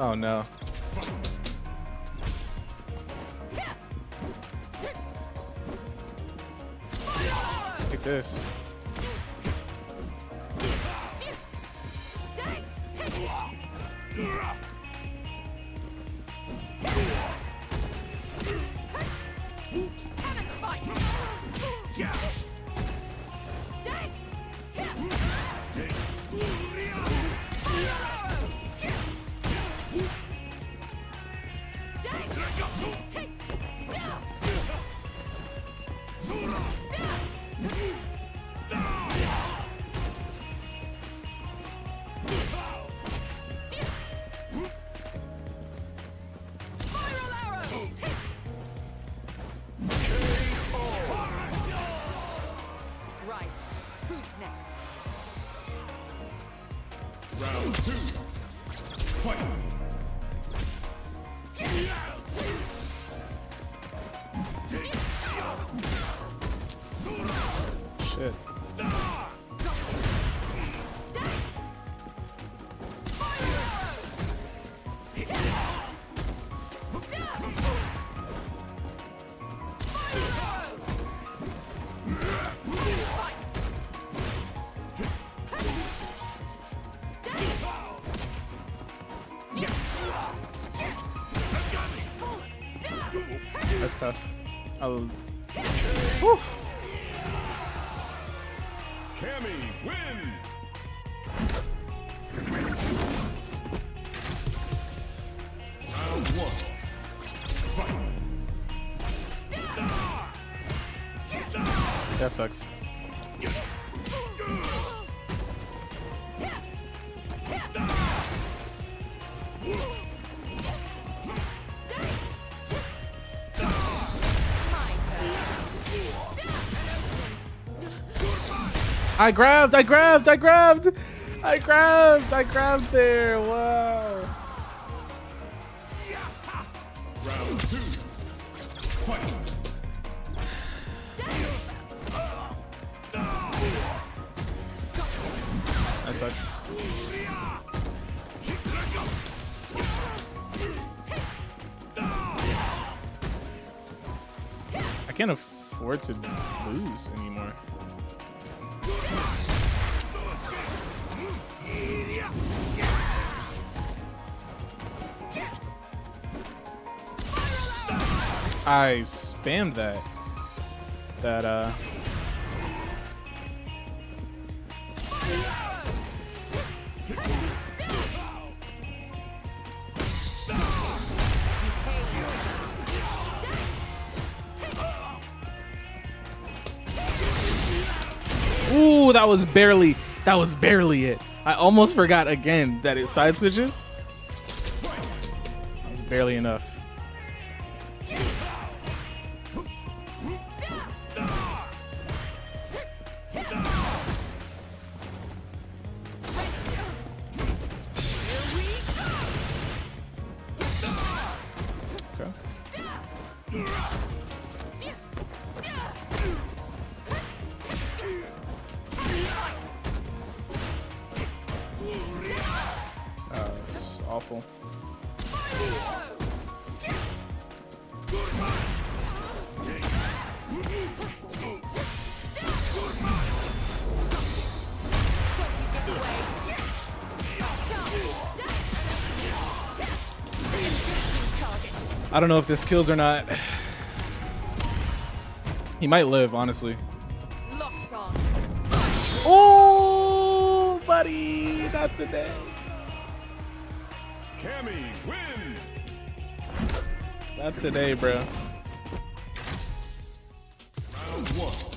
Oh no. Take this. Right. Fight. That sucks. I grabbed, I grabbed, I grabbed, I grabbed, I grabbed there. Wow. Round two. Fight. I can't afford to lose anymore. I spammed that. That, uh... that was barely, that was barely it. I almost forgot again that it side switches. That was barely enough. Okay. I don't know if this kills or not. He might live, honestly. Locked on. Oh, buddy, not today. Cammy wins. Not today, bro. Round one.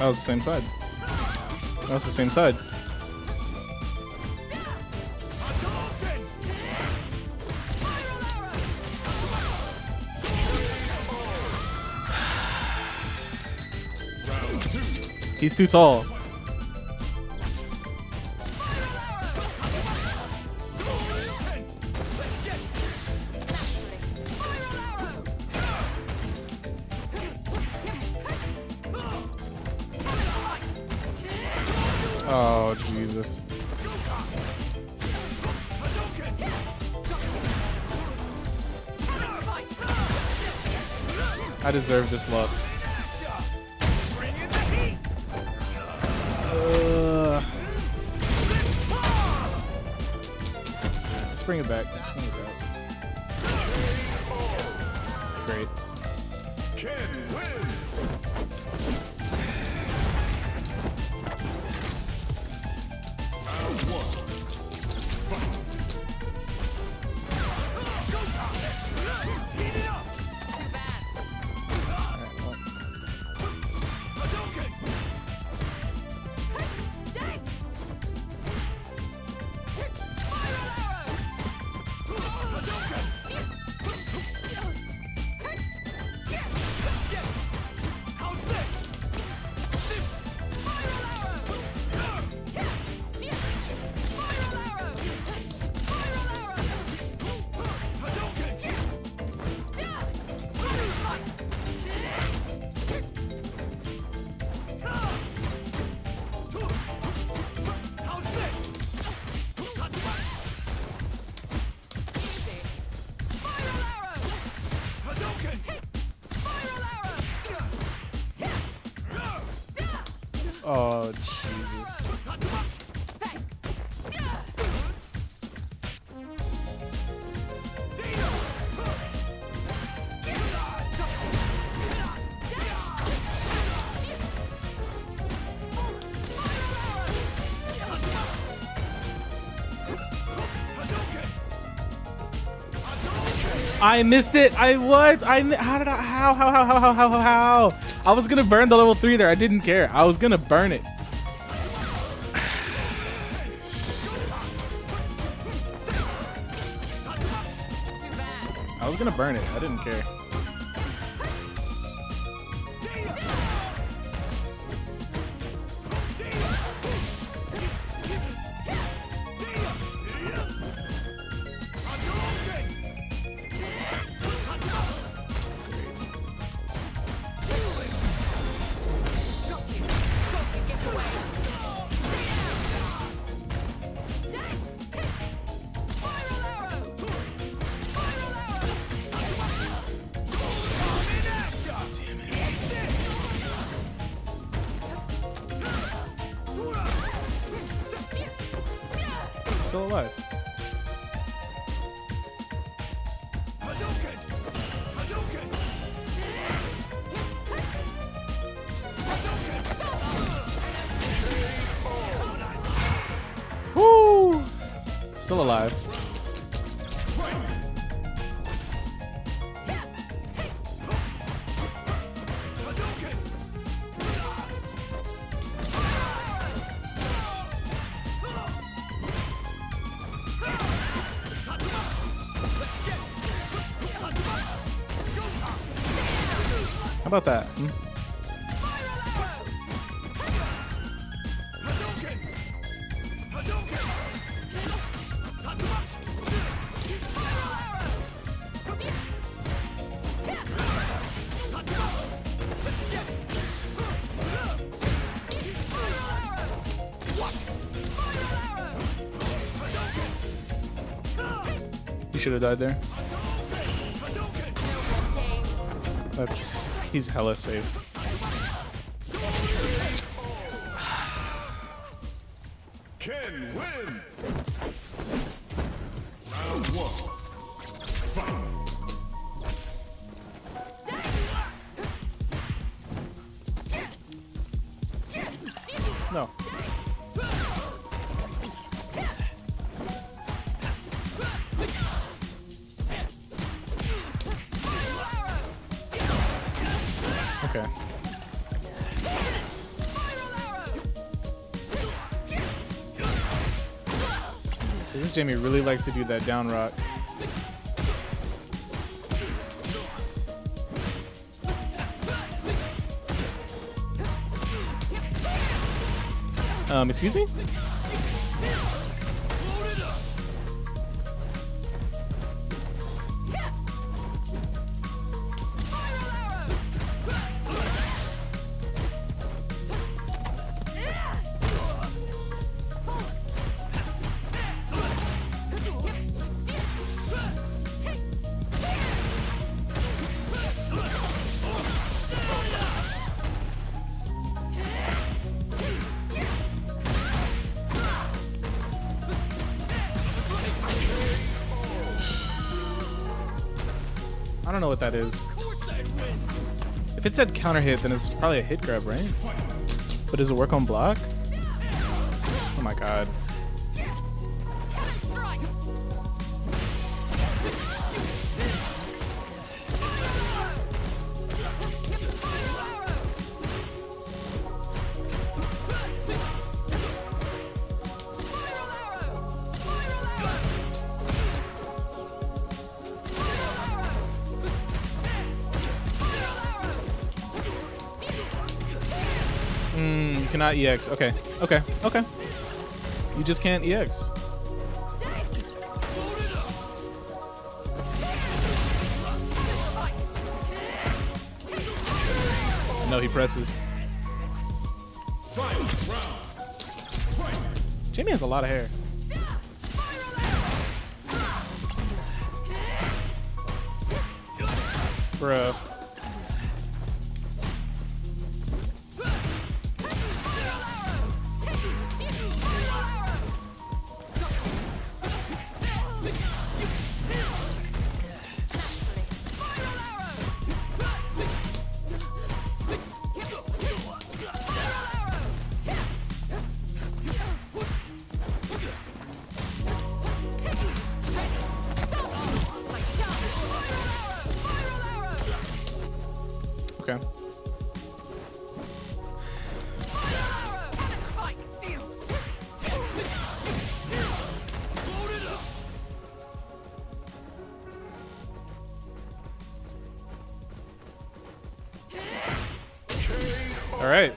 Oh, that was the same side. Oh, That's the same side. He's too tall. Oh Jesus. I deserve this loss. Let's bring it back. Let's bring it back. I missed it. I what? I how did I how how how how how how how? I was gonna burn the level three there. I didn't care. I was gonna burn it. I was gonna burn it. I didn't care. How about that? hmm? He should have died there. That's he's hella safe. Ken wins. Okay. So this Jamie really likes to do that down rock. Um, excuse me? Don't know what that is. If it said counter hit, then it's probably a hit grab, right? But does it work on block? Oh my god. Cannot EX. Okay. Okay. Okay. You just can't EX. No, he presses. Jamie has a lot of hair. Bro. Okay. All right.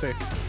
Safe.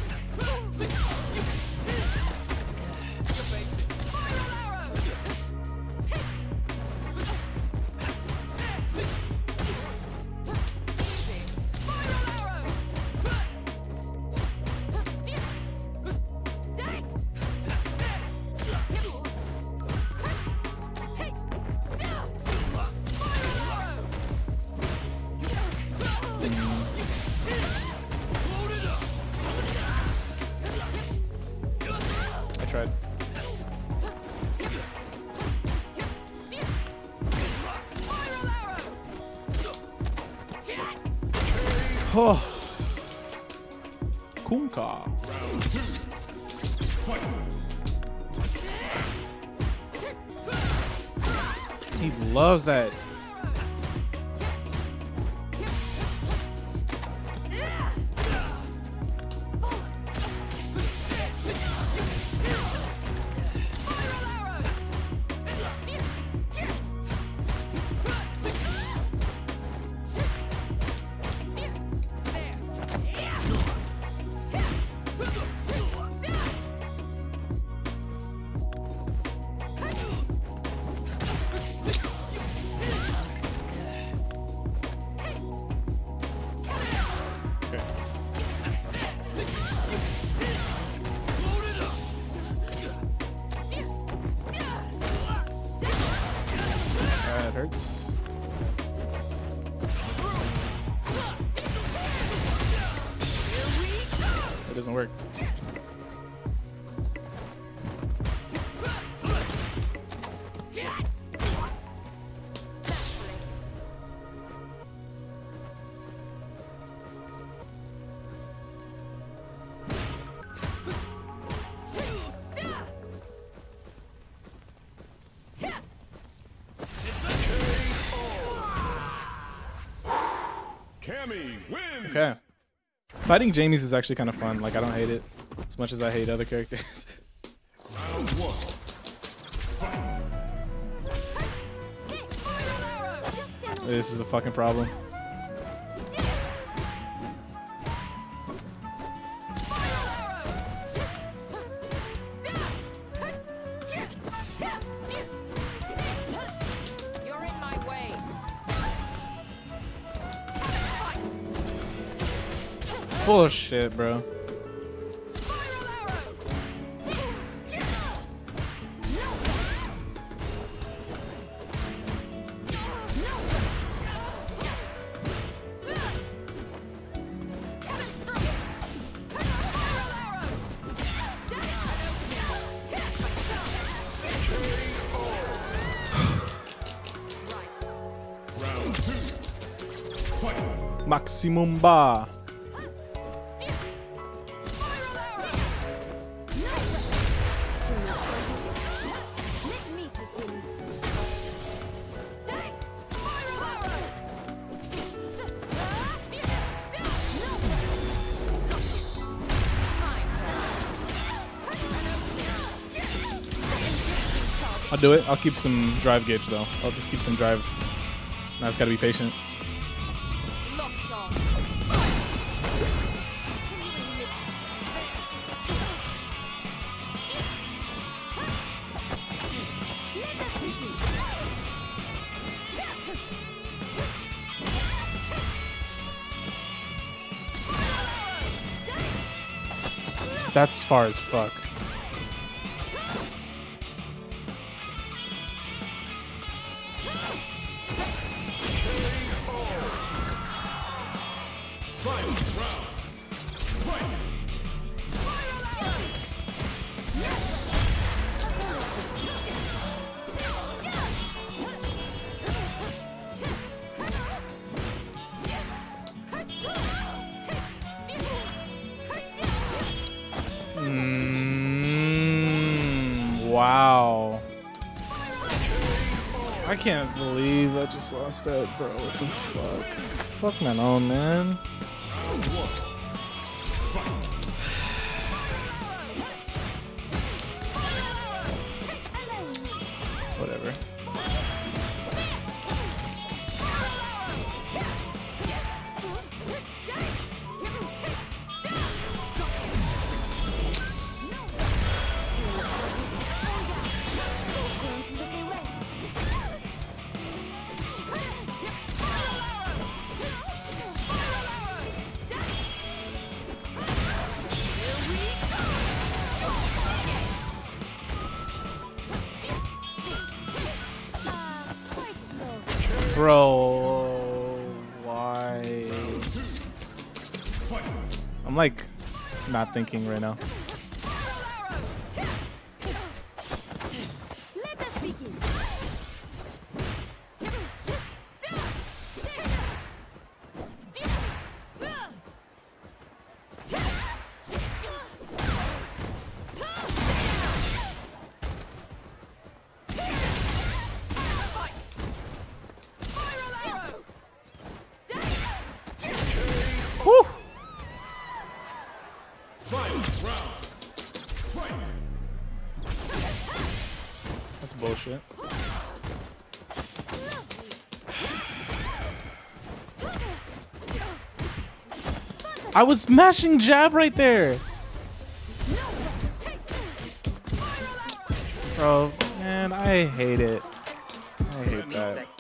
Oh. Kunka. Round two. Fight. He loves that. Doesn't work. Fighting Jamie's is actually kind of fun. Like I don't hate it as much as I hate other characters. Round one. Fight. this is a fucking problem. Bullshit, bro. Maximum bar. Do it. I'll keep some drive gauge though. I'll just keep some drive. I just gotta be patient. That's far as fuck. Wow. I can't believe I just lost that, bro. What the fuck? Fuck my own, man. Not thinking right now. I was smashing jab right there. Bro, man, I hate it. I hate that.